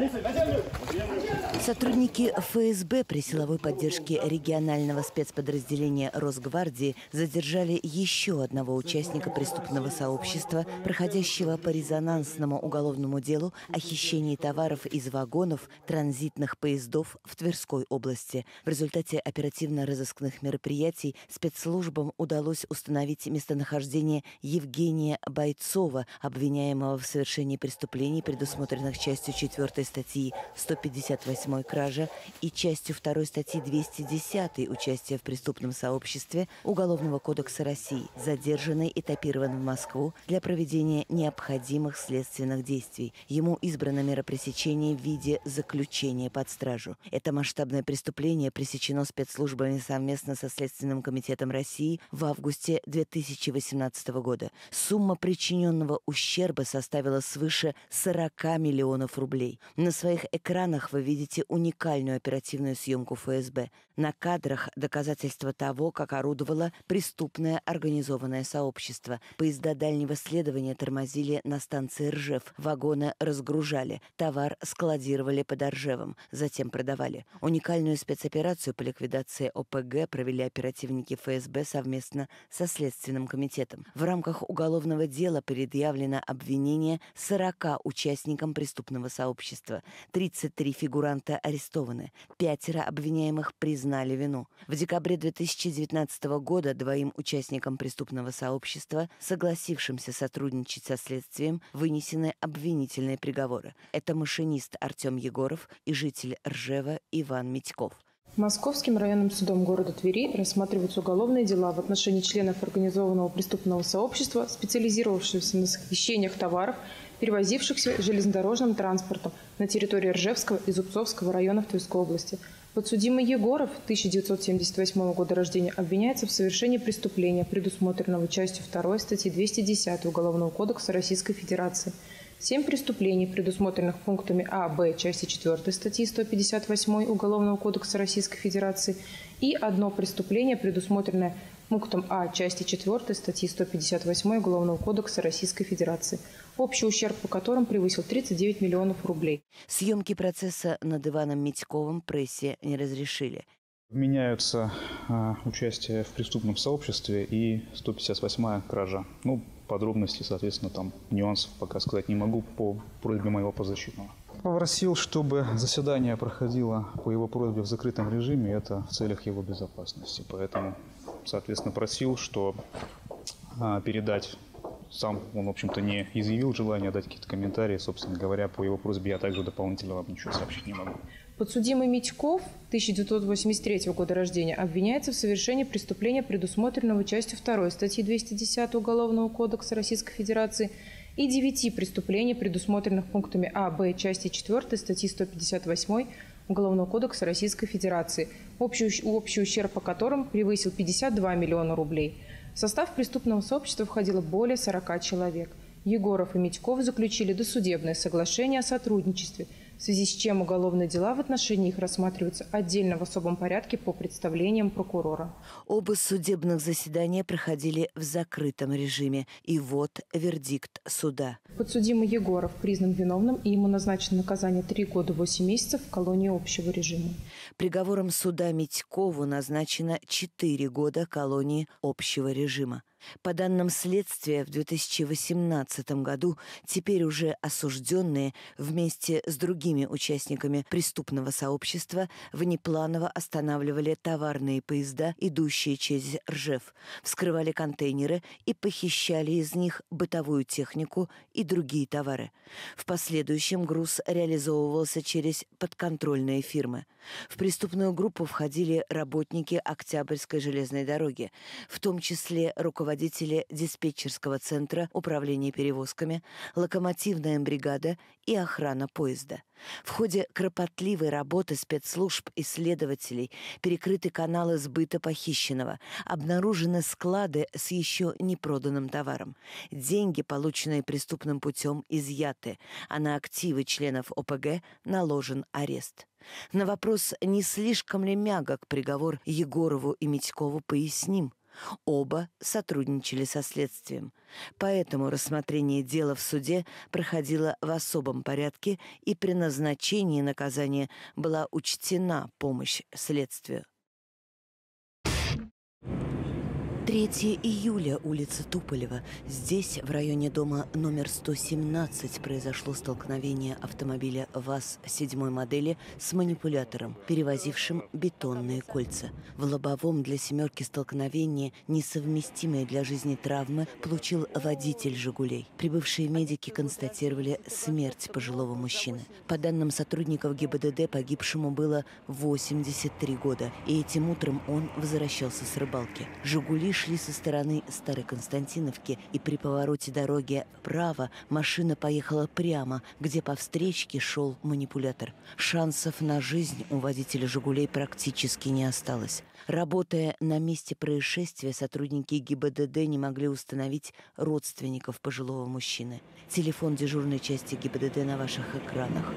Allez, fais, vas-y, Сотрудники ФСБ при силовой поддержке регионального спецподразделения Росгвардии задержали еще одного участника преступного сообщества, проходящего по резонансному уголовному делу о хищении товаров из вагонов транзитных поездов в Тверской области. В результате оперативно-розыскных мероприятий спецслужбам удалось установить местонахождение Евгения Бойцова, обвиняемого в совершении преступлений, предусмотренных частью 4 статьи 158 кража и частью 2 статьи 210 участие в преступном сообществе Уголовного кодекса России, задержанный и этапирован в Москву для проведения необходимых следственных действий. Ему избрана мера пресечения в виде заключения под стражу. Это масштабное преступление пресечено спецслужбами совместно со Следственным комитетом России в августе 2018 года. Сумма причиненного ущерба составила свыше 40 миллионов рублей. На своих экранах вы видите уникальную оперативную съемку ФСБ. На кадрах доказательства того, как орудовало преступное организованное сообщество. Поезда дальнего следования тормозили на станции Ржев, вагоны разгружали, товар складировали под Ржевом, затем продавали. Уникальную спецоперацию по ликвидации ОПГ провели оперативники ФСБ совместно со Следственным комитетом. В рамках уголовного дела предъявлено обвинение 40 участникам преступного сообщества. 33 фигуранта арестованы. Пятеро обвиняемых признали вину. В декабре 2019 года двоим участникам преступного сообщества, согласившимся сотрудничать со следствием, вынесены обвинительные приговоры. Это машинист Артем Егоров и житель Ржева Иван Митьков. Московским районным судом города Твери рассматриваются уголовные дела в отношении членов организованного преступного сообщества, специализировавшегося на хищениях товаров, перевозившихся железнодорожным транспортом на территории Ржевского и Зубцовского районов Тверской области. Подсудимый Егоров, 1978 года рождения, обвиняется в совершении преступления, предусмотренного частью 2 статьи 210 Уголовного кодекса Российской Федерации. Семь преступлений, предусмотренных пунктами А, Б части 4 статьи 158 Уголовного кодекса Российской Федерации и одно преступление, предусмотренное пунктом А части 4 статьи 158 Уголовного кодекса Российской Федерации, общий ущерб по которым превысил 39 миллионов рублей. Съемки процесса над Иваном Митьковым прессе не разрешили. Меняются э, участие в преступном сообществе и 158-я кража. Ну, подробности, соответственно, там нюансов пока сказать не могу по просьбе моего подзащитного. Попросил, чтобы заседание проходило по его просьбе в закрытом режиме, это в целях его безопасности. Поэтому, соответственно, просил, что а, передать сам он, в общем-то, не изъявил желания дать какие-то комментарии. Собственно говоря, по его просьбе я также дополнительно вам ничего сообщить не могу. Подсудимый Митьков, 1983 года рождения, обвиняется в совершении преступления, предусмотренного частью 2 статьи 210 Уголовного кодекса Российской Федерации и 9 преступлений, предусмотренных пунктами А, Б части 4 статьи 158 Уголовного кодекса Российской Федерации, общий, общий ущерб по которым превысил 52 миллиона рублей. В состав преступного сообщества входило более 40 человек. Егоров и Митьков заключили досудебное соглашение о сотрудничестве – в связи с чем уголовные дела в отношении их рассматриваются отдельно в особом порядке по представлениям прокурора. Оба судебных заседания проходили в закрытом режиме. И вот вердикт суда. Подсудимый Егоров признан виновным, и ему назначено наказание 3 года 8 месяцев в колонии общего режима. Приговором суда Митькову назначено 4 года колонии общего режима. По данным следствия, в 2018 году теперь уже осужденные вместе с другими участниками преступного сообщества внепланово останавливали товарные поезда, идущие через Ржев, вскрывали контейнеры и похищали из них бытовую технику и другие товары. В последующем груз реализовывался через подконтрольные фирмы. В преступную группу входили работники Октябрьской железной дороги, в том числе руководители руководители диспетчерского центра управления перевозками, локомотивная бригада и охрана поезда. В ходе кропотливой работы спецслужб и следователей перекрыты каналы сбыта похищенного, обнаружены склады с еще не проданным товаром. Деньги, полученные преступным путем, изъяты, а на активы членов ОПГ наложен арест. На вопрос, не слишком ли мягок приговор Егорову и Митькову, поясним – Оба сотрудничали со следствием. Поэтому рассмотрение дела в суде проходило в особом порядке, и при назначении наказания была учтена помощь следствию. 3 июля, улица Туполева. Здесь, в районе дома номер 117, произошло столкновение автомобиля ВАЗ седьмой модели с манипулятором, перевозившим бетонные кольца. В лобовом для «семерки» столкновения, несовместимые для жизни травмы, получил водитель «Жигулей». Прибывшие медики констатировали смерть пожилого мужчины. По данным сотрудников ГИБДД, погибшему было 83 года, и этим утром он возвращался с рыбалки. «Жигули» шли со стороны Старой Константиновки, и при повороте дороги вправо машина поехала прямо, где по встречке шел манипулятор. Шансов на жизнь у водителя «Жигулей» практически не осталось. Работая на месте происшествия, сотрудники ГИБДД не могли установить родственников пожилого мужчины. Телефон дежурной части ГИБДД на ваших экранах.